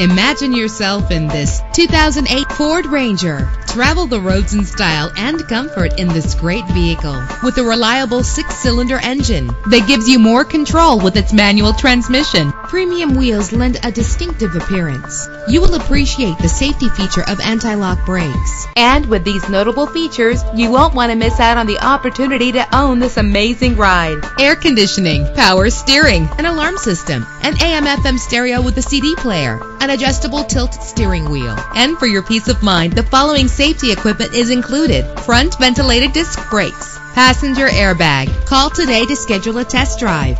Imagine yourself in this 2008 Ford Ranger. Travel the roads in style and comfort in this great vehicle with a reliable six-cylinder engine that gives you more control with its manual transmission. Premium wheels lend a distinctive appearance. You will appreciate the safety feature of anti-lock brakes. And with these notable features, you won't want to miss out on the opportunity to own this amazing ride. Air conditioning, power steering, an alarm system, an AM FM stereo with a CD player, an adjustable tilt steering wheel. And for your peace of mind, the following safety equipment is included. Front ventilated disc brakes, passenger airbag. Call today to schedule a test drive.